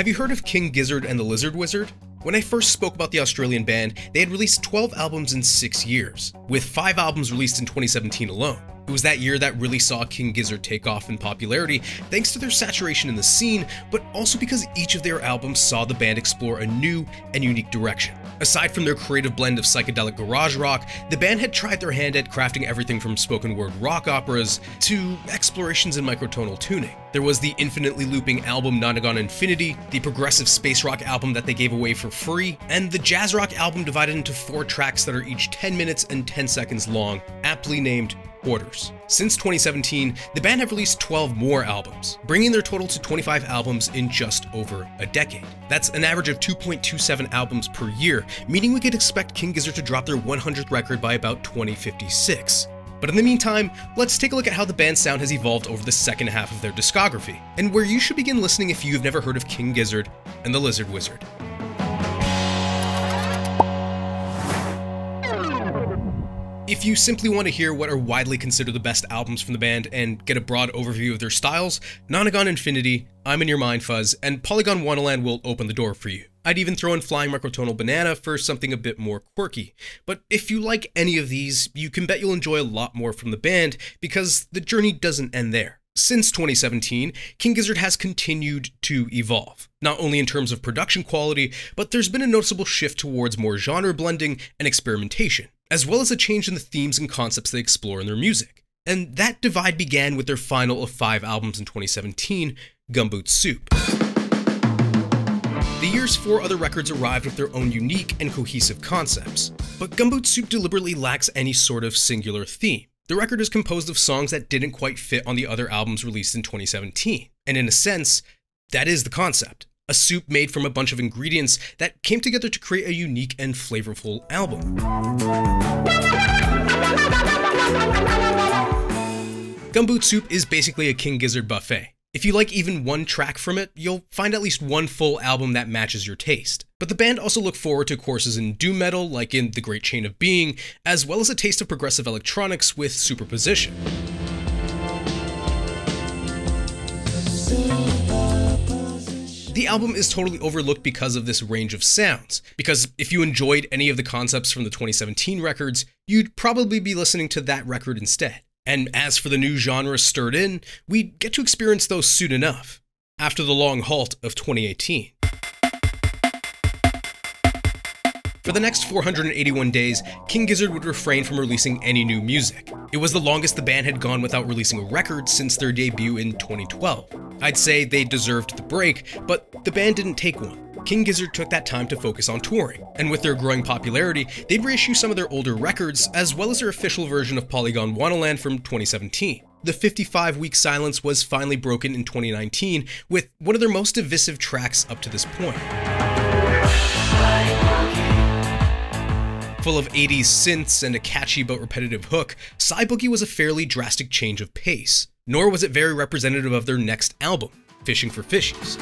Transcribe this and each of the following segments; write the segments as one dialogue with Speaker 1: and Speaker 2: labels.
Speaker 1: have you heard of King Gizzard and the Lizard Wizard? When I first spoke about the Australian band, they had released 12 albums in 6 years, with 5 albums released in 2017 alone. It was that year that really saw King Gizzard take off in popularity thanks to their saturation in the scene, but also because each of their albums saw the band explore a new and unique direction. Aside from their creative blend of psychedelic garage rock, the band had tried their hand at crafting everything from spoken word rock operas to explorations in microtonal tuning. There was the infinitely looping album Nonagon Infinity, the progressive space rock album that they gave away for free, and the jazz rock album divided into four tracks that are each 10 minutes and 10 seconds long, aptly named Quarters. Since 2017, the band have released 12 more albums, bringing their total to 25 albums in just over a decade. That's an average of 2.27 albums per year, meaning we could expect King Gizzard to drop their 100th record by about 2056. But in the meantime, let's take a look at how the band's sound has evolved over the second half of their discography, and where you should begin listening if you've never heard of King Gizzard and the Lizard Wizard. If you simply want to hear what are widely considered the best albums from the band and get a broad overview of their styles, Nonagon Infinity, I'm in Your Mind Fuzz, and Polygondwanaland will open the door for you. I'd even throw in Flying Microtonal Banana for something a bit more quirky. But if you like any of these, you can bet you'll enjoy a lot more from the band because the journey doesn't end there. Since 2017, King Gizzard has continued to evolve, not only in terms of production quality, but there's been a noticeable shift towards more genre blending and experimentation as well as a change in the themes and concepts they explore in their music. And that divide began with their final of five albums in 2017, Gumboot Soup. The year's four other records arrived with their own unique and cohesive concepts, but Gumboot Soup deliberately lacks any sort of singular theme. The record is composed of songs that didn't quite fit on the other albums released in 2017, and in a sense, that is the concept a soup made from a bunch of ingredients that came together to create a unique and flavorful album. Gumboot Soup is basically a King Gizzard buffet. If you like even one track from it, you'll find at least one full album that matches your taste. But the band also look forward to courses in doom metal, like in The Great Chain of Being, as well as a taste of progressive electronics with superposition. The album is totally overlooked because of this range of sounds, because if you enjoyed any of the concepts from the 2017 records, you'd probably be listening to that record instead. And as for the new genres stirred in, we get to experience those soon enough, after the long halt of 2018. For the next 481 days, King Gizzard would refrain from releasing any new music. It was the longest the band had gone without releasing a record since their debut in 2012. I'd say they deserved the break, but the band didn't take one. King Gizzard took that time to focus on touring, and with their growing popularity, they'd reissue some of their older records, as well as their official version of Polygondwanaland from 2017. The 55 week silence was finally broken in 2019 with one of their most divisive tracks up to this point. Full of 80s synths and a catchy but repetitive hook, Cyboogie was a fairly drastic change of pace, nor was it very representative of their next album, Fishing for Fishies.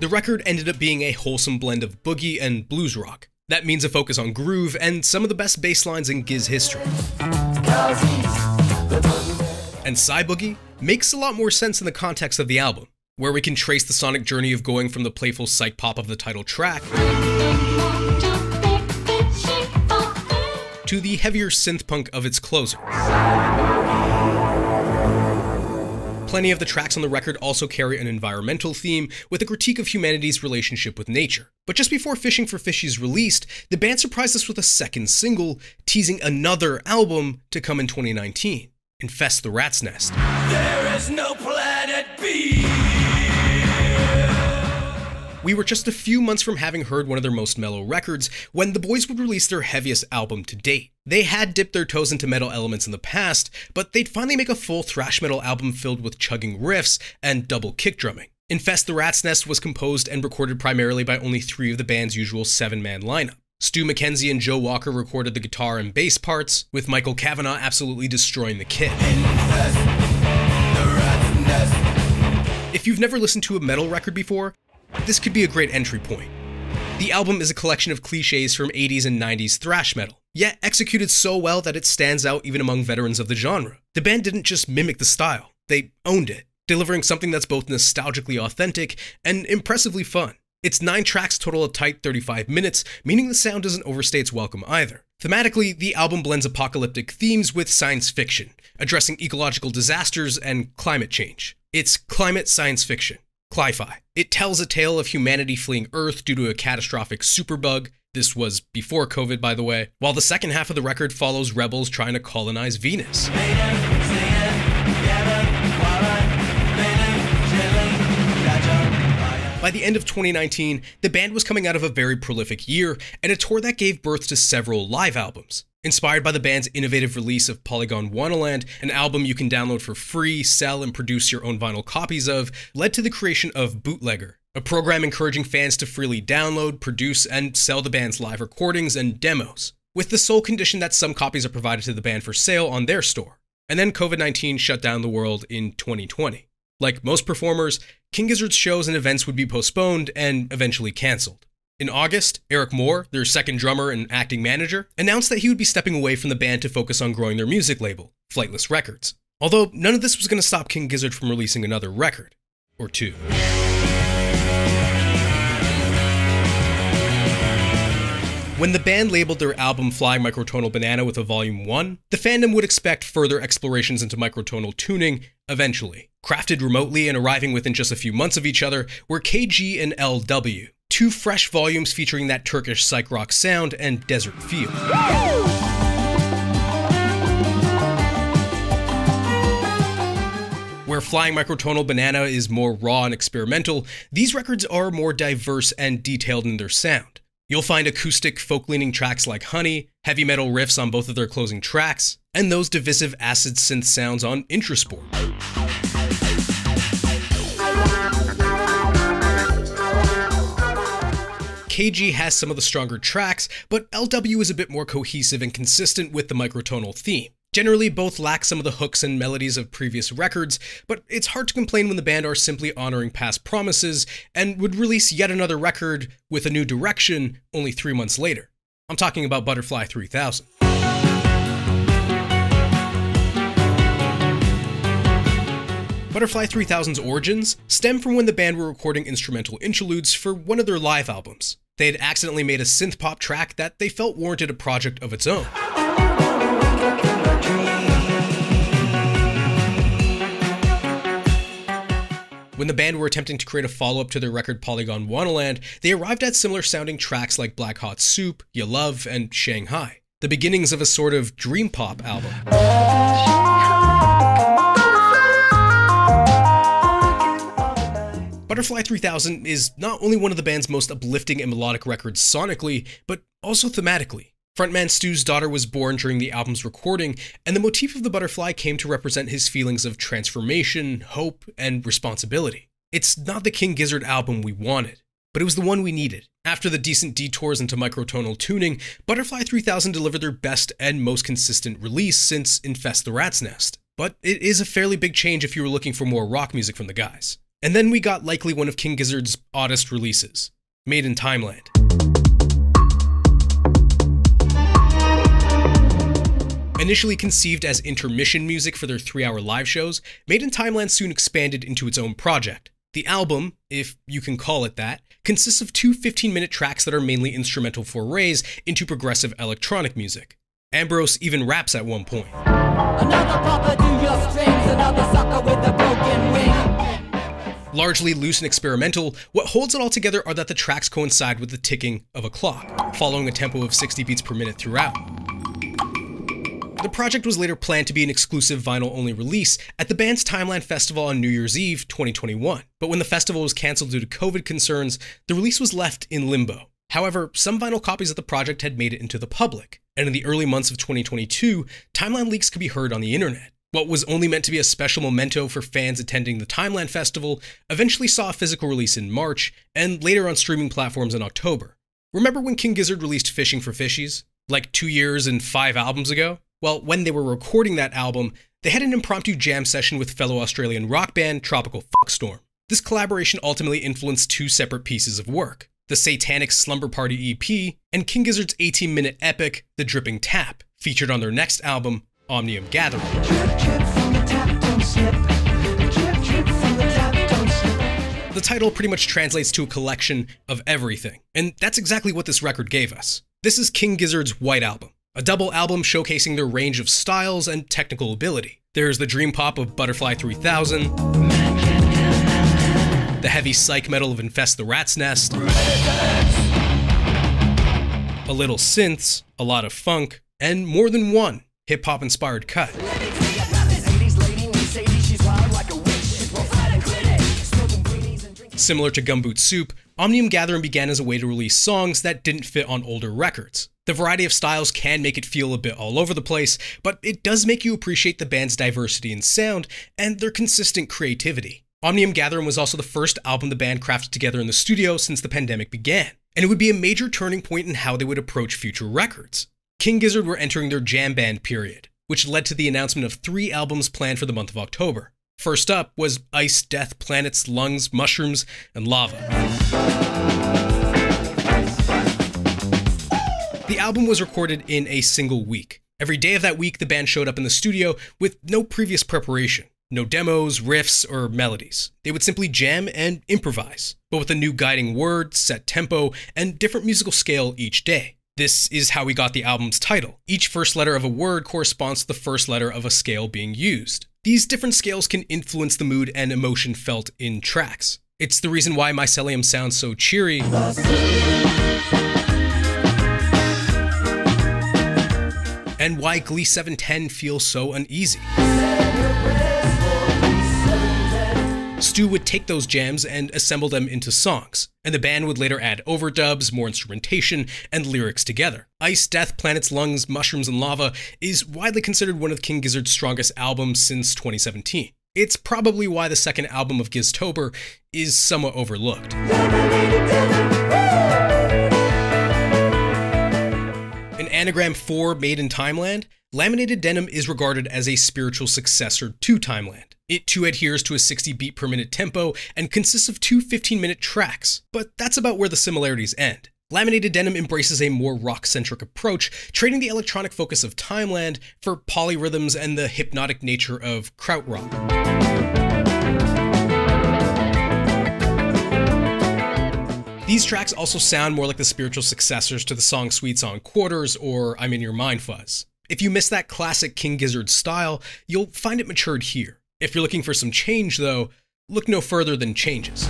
Speaker 1: The record ended up being a wholesome blend of boogie and blues rock. That means a focus on groove and some of the best bass lines in Giz history. And Cyboogie makes a lot more sense in the context of the album where we can trace the sonic journey of going from the playful psych pop of the title track to the heavier synth punk of its closer. Plenty of the tracks on the record also carry an environmental theme, with a critique of humanity's relationship with nature. But just before Fishing for Fishies released, the band surprised us with a second single, teasing another album to come in 2019, Infest the Rat's Nest. There is no planet B. We were just a few months from having heard one of their most mellow records when the boys would release their heaviest album to date. They had dipped their toes into metal elements in the past, but they'd finally make a full thrash metal album filled with chugging riffs and double kick drumming. Infest the Rat's Nest was composed and recorded primarily by only three of the band's usual seven man lineup. Stu Mackenzie and Joe Walker recorded the guitar and bass parts, with Michael Cavanagh absolutely destroying the kit. If you've never listened to a metal record before, this could be a great entry point. The album is a collection of cliches from 80s and 90s thrash metal, yet executed so well that it stands out even among veterans of the genre. The band didn't just mimic the style, they owned it. delivering something that's both nostalgically authentic and impressively fun. Its nine tracks total a tight 35 minutes, meaning the sound doesn't overstay its welcome either. Thematically, the album blends apocalyptic themes with science fiction, addressing ecological disasters and climate change. It's climate science fiction. Cli-Fi. It tells a tale of humanity fleeing Earth due to a catastrophic superbug. This was before COVID, by the way. While the second half of the record follows rebels trying to colonize Venus. By the end of 2019, the band was coming out of a very prolific year and a tour that gave birth to several live albums. Inspired by the band's innovative release of Polygondwanaland, an album you can download for free, sell, and produce your own vinyl copies of, led to the creation of Bootlegger, a program encouraging fans to freely download, produce, and sell the band's live recordings and demos, with the sole condition that some copies are provided to the band for sale on their store. And then COVID 19 shut down the world in 2020. Like most performers, King Gizzard's shows and events would be postponed and eventually cancelled. In August, Eric Moore, their second drummer and acting manager, announced that he would be stepping away from the band to focus on growing their music label, Flightless Records. Although none of this was going to stop King Gizzard from releasing another record. Or two. When the band labeled their album Flying Microtonal Banana with a Volume 1, the fandom would expect further explorations into microtonal tuning eventually. Crafted remotely and arriving within just a few months of each other were KG and LW, two fresh volumes featuring that Turkish psych rock sound and desert feel. Where Flying Microtonal Banana is more raw and experimental, these records are more diverse and detailed in their sound. You'll find acoustic, folk leaning tracks like Honey, heavy metal riffs on both of their closing tracks, and those divisive acid synth sounds on Intrasport. KG has some of the stronger tracks, but LW is a bit more cohesive and consistent with the microtonal theme. Generally, both lack some of the hooks and melodies of previous records, but it's hard to complain when the band are simply honoring past promises and would release yet another record with a new direction only three months later. I'm talking about Butterfly 3000. Butterfly 3000's origins stem from when the band were recording instrumental interludes for one of their live albums. They had accidentally made a synth pop track that they felt warranted a project of its own. When the band were attempting to create a follow up to their record Polygondwanaland, they arrived at similar sounding tracks like Black Hot Soup, Ya Love, and Shanghai, the beginnings of a sort of dream pop album. Butterfly 3000 is not only one of the band's most uplifting and melodic records sonically, but also thematically. Frontman Stu's daughter was born during the album's recording, and the motif of the butterfly came to represent his feelings of transformation, hope, and responsibility. It's not the King Gizzard album we wanted, but it was the one we needed. After the decent detours into microtonal tuning, Butterfly 3000 delivered their best and most consistent release since Infest the Rat's Nest. But it is a fairly big change if you were looking for more rock music from the guys. And then we got likely one of King Gizzard's oddest releases, Made in Timeland. Initially conceived as intermission music for their three hour live shows, Made in Timeland soon expanded into its own project. The album, if you can call it that, consists of two 15 minute tracks that are mainly instrumental forays into progressive electronic music. Ambrose even raps at one point. Largely loose and experimental, what holds it all together are that the tracks coincide with the ticking of a clock, following a tempo of 60 beats per minute throughout. The project was later planned to be an exclusive vinyl only release at the band's Timeland Festival on New Year's Eve 2021, but when the festival was cancelled due to COVID concerns, the release was left in limbo. However, some vinyl copies of the project had made it into the public, and in the early months of 2022, Timeland leaks could be heard on the internet. What was only meant to be a special memento for fans attending the Timeland Festival eventually saw a physical release in March, and later on streaming platforms in October. Remember when King Gizzard released Fishing for Fishies? Like two years and five albums ago? Well, when they were recording that album, they had an impromptu jam session with fellow Australian rock band Tropical Fuckstorm. This collaboration ultimately influenced two separate pieces of work the Satanic Slumber Party EP, and King Gizzard's 18 minute epic, The Dripping Tap, featured on their next album, Omnium Gatherum. The title pretty much translates to a collection of everything, and that's exactly what this record gave us. This is King Gizzard's White Album, a double album showcasing their range of styles and technical ability. There's the dream pop of Butterfly 3000, the heavy psych metal of Infest the Rat's Nest, a little synths, a lot of funk, and more than one hip hop inspired cut. Similar to Gumboot Soup, Omnium Gatherum began as a way to release songs that didn't fit on older records. The variety of styles can make it feel a bit all over the place, but it does make you appreciate the band's diversity in sound and their consistent creativity. Omnium Gatherum was also the first album the band crafted together in the studio since the pandemic began, and it would be a major turning point in how they would approach future records. King Gizzard were entering their jam band period, which led to the announcement of three albums planned for the month of October. First up was Ice, Death, Planets, Lungs, Mushrooms, and Lava. The album was recorded in a single week. Every day of that week, the band showed up in the studio with no previous preparation. No demos, riffs, or melodies. They would simply jam and improvise, but with a new guiding word, set tempo, and different musical scale each day. This is how we got the album's title. Each first letter of a word corresponds to the first letter of a scale being used. These different scales can influence the mood and emotion felt in tracks. It's the reason why Mycelium sounds so cheery. And why Gliese 710 feels so uneasy. Stu would take those jams and assemble them into songs, and the band would later add overdubs, more instrumentation, and lyrics together. Ice, Death, Planets, Lungs, Mushrooms, and Lava is widely considered one of King Gizzard's strongest albums since 2017. It's probably why the second album of Giztober is somewhat overlooked. An Anagram 4 made in Timeland, Laminated Denim is regarded as a spiritual successor to Timeland. It too adheres to a 60 beat per minute tempo and consists of two 15 minute tracks, but that's about where the similarities end. Laminated Denim embraces a more rock centric approach, trading the electronic focus of Timeland for polyrhythms and the hypnotic nature of krautrock. These tracks also sound more like the spiritual successors to the song Sweet on Quarters or I'm in Your Mind Fuzz. If you miss that classic King Gizzard style, you'll find it matured here. If you're looking for some change, though, look no further than changes.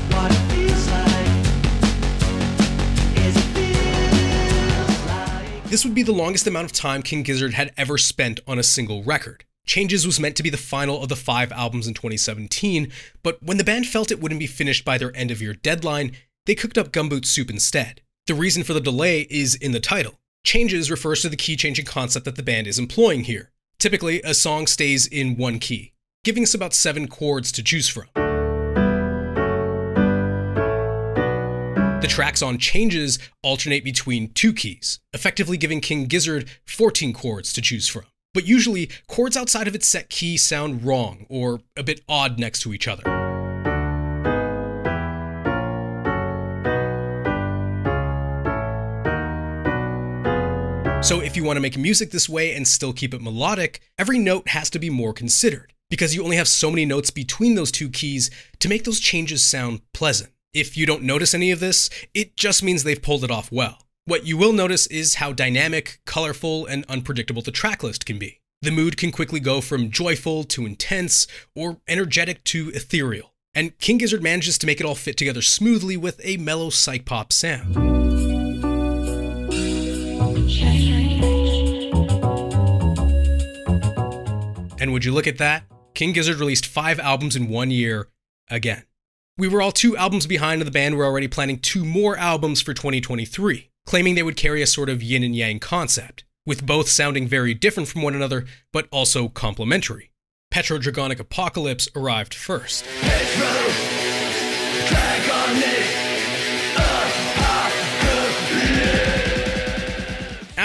Speaker 1: This would be the longest amount of time King Gizzard had ever spent on a single record. Changes was meant to be the final of the five albums in 2017, but when the band felt it wouldn't be finished by their end of year deadline, they cooked up Gumboot Soup instead. The reason for the delay is in the title. Changes refers to the key changing concept that the band is employing here. Typically, a song stays in one key giving us about seven chords to choose from. The tracks on Changes alternate between two keys, effectively giving King Gizzard 14 chords to choose from. But usually, chords outside of its set key sound wrong or a bit odd next to each other. So, if you want to make music this way and still keep it melodic, every note has to be more considered because you only have so many notes between those two keys to make those changes sound pleasant. If you don't notice any of this, it just means they've pulled it off well. What you will notice is how dynamic, colorful, and unpredictable the tracklist can be. The mood can quickly go from joyful to intense, or energetic to ethereal. And King Gizzard manages to make it all fit together smoothly with a mellow psych pop sound. And would you look at that? King Gizzard released five albums in one year again. We were all two albums behind, and the band were already planning two more albums for 2023, claiming they would carry a sort of yin and yang concept, with both sounding very different from one another, but also complementary. Petrodragonic Apocalypse arrived first. Petro,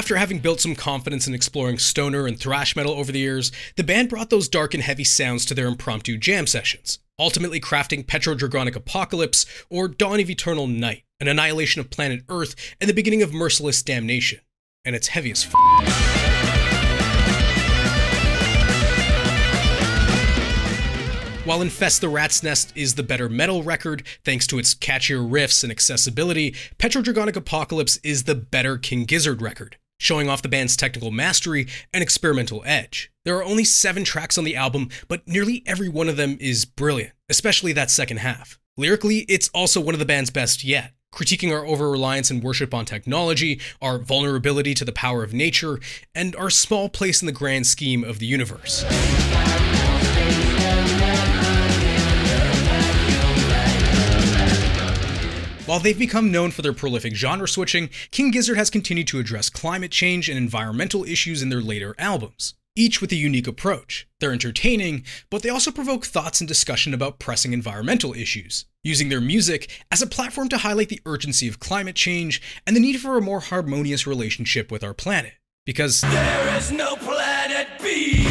Speaker 1: After having built some confidence in exploring stoner and thrash metal over the years, the band brought those dark and heavy sounds to their impromptu jam sessions, ultimately crafting Petrodragonic Apocalypse or Dawn of Eternal Night, an annihilation of planet Earth and the beginning of merciless damnation. And it's heavy as f. While Infest the Rat's Nest is the better metal record, thanks to its catchier riffs and accessibility, Petrodragonic Apocalypse is the better King Gizzard record, showing off the band's technical mastery and experimental edge. There are only seven tracks on the album, but nearly every one of them is brilliant, especially that second half. Lyrically, it's also one of the band's best yet, critiquing our over reliance and worship on technology, our vulnerability to the power of nature, and our small place in the grand scheme of the universe. While they've become known for their prolific genre switching, King Gizzard has continued to address climate change and environmental issues in their later albums, each with a unique approach. They're entertaining, but they also provoke thoughts and discussion about pressing environmental issues, using their music as a platform to highlight the urgency of climate change and the need for a more harmonious relationship with our planet. Because there is no planet B.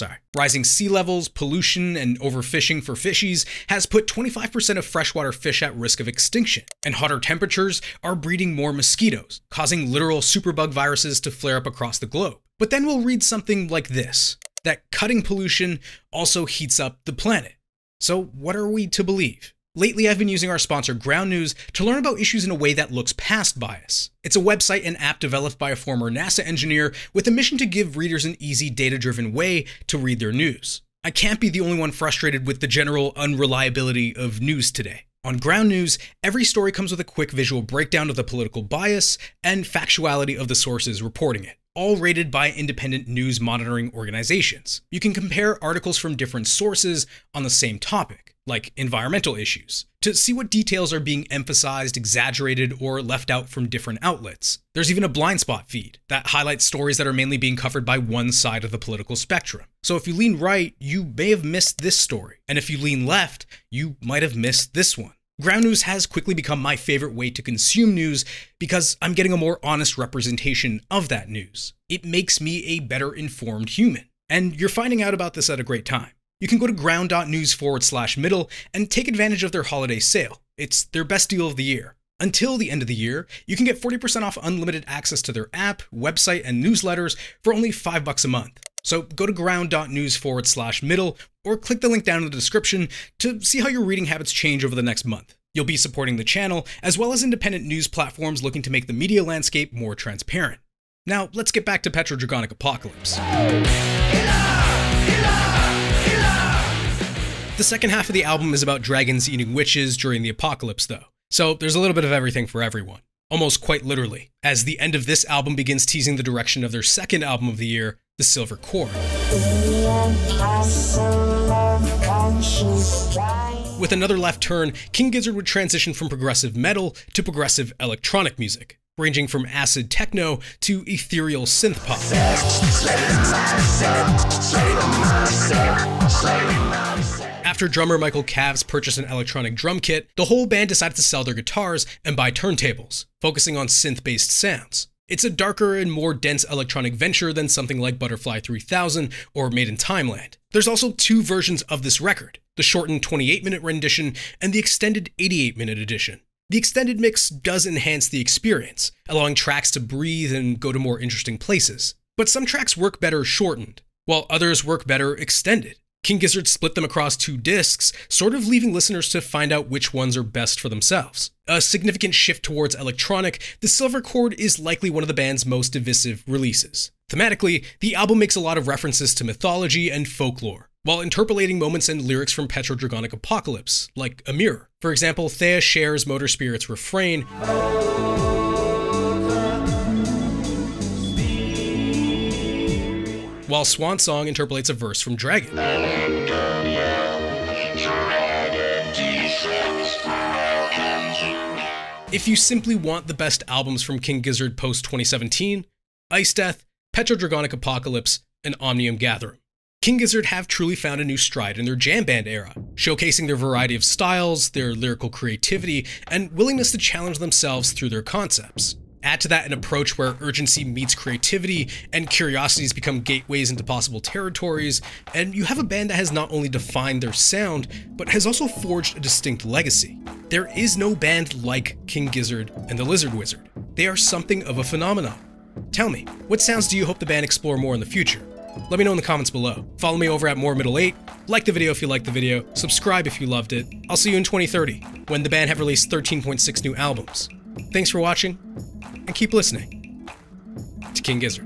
Speaker 1: Sorry. Rising sea levels, pollution, and overfishing for fishies has put 25% of freshwater fish at risk of extinction, and hotter temperatures are breeding more mosquitoes, causing literal superbug viruses to flare up across the globe. But then we'll read something like this that cutting pollution also heats up the planet. So, what are we to believe? Lately, I've been using our sponsor Ground News to learn about issues in a way that looks past bias. It's a website and app developed by a former NASA engineer with a mission to give readers an easy, data driven way to read their news. I can't be the only one frustrated with the general unreliability of news today. On Ground News, every story comes with a quick visual breakdown of the political bias and factuality of the sources reporting it all rated by independent news monitoring organizations. You can compare articles from different sources on the same topic, like environmental issues, to see what details are being emphasized, exaggerated, or left out from different outlets. There's even a blind spot feed that highlights stories that are mainly being covered by one side of the political spectrum. So if you lean right, you may have missed this story, and if you lean left, you might have missed this one. Ground News has quickly become my favorite way to consume news because I'm getting a more honest representation of that news. It makes me a better informed human. And you're finding out about this at a great time. You can go to ground.news forward slash middle and take advantage of their holiday sale. It's their best deal of the year. Until the end of the year, you can get 40% off unlimited access to their app, website, and newsletters for only 5 bucks a month. So go to ground.news forward slash middle or click the link down in the description to see how your reading habits change over the next month. You'll be supporting the channel, as well as independent news platforms looking to make the media landscape more transparent. Now, let's get back to Petrodragonic Apocalypse. The second half of the album is about dragons eating witches during the apocalypse, though, so there's a little bit of everything for everyone. Almost quite literally, as the end of this album begins teasing the direction of their second album of the year, The Silver Cord. With another left turn, King Gizzard would transition from progressive metal to progressive electronic music, ranging from acid techno to ethereal synth pop. After drummer Michael Cavs purchased an electronic drum kit, the whole band decided to sell their guitars and buy turntables, focusing on synth based sounds. It's a darker and more dense electronic venture than something like Butterfly 3000 or Made in Timeland. There's also two versions of this record the shortened 28 minute rendition and the extended 88 minute edition. The extended mix does enhance the experience, allowing tracks to breathe and go to more interesting places. But some tracks work better shortened, while others work better extended. King Gizzard split them across two discs, sort of leaving listeners to find out which ones are best for themselves. A significant shift towards electronic, The Silver Cord is likely one of the band's most divisive releases. Thematically, the album makes a lot of references to mythology and folklore, while interpolating moments and lyrics from Petrodragonic Apocalypse, like a mirror. For example, Theia shares Motor Spirit's refrain. While Swan Song interpolates a verse from Dragon. If you simply want the best albums from King Gizzard post 2017, Ice Death, Petrodragonic Apocalypse, and Omnium Gatherum. King Gizzard have truly found a new stride in their jam band era, showcasing their variety of styles, their lyrical creativity, and willingness to challenge themselves through their concepts. Add to that an approach where urgency meets creativity and curiosities become gateways into possible territories, and you have a band that has not only defined their sound, but has also forged a distinct legacy. There is no band like King Gizzard and the Lizard Wizard. They are something of a phenomenon. Tell me, what sounds do you hope the band explore more in the future? Let me know in the comments below. Follow me over at More Middle 8, like the video if you liked the video, subscribe if you loved it. I'll see you in 2030, when the band have released 13.6 new albums. Thanks for watching, and keep listening to King Gizzard.